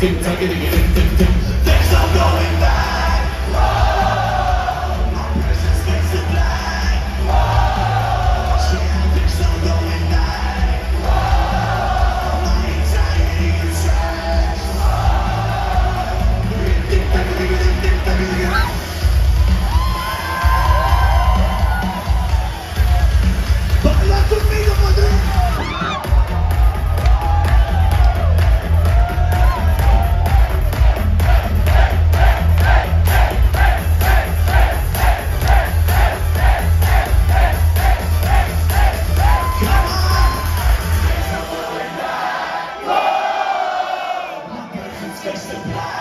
ding ding ding ding ding ding. There's a Texas.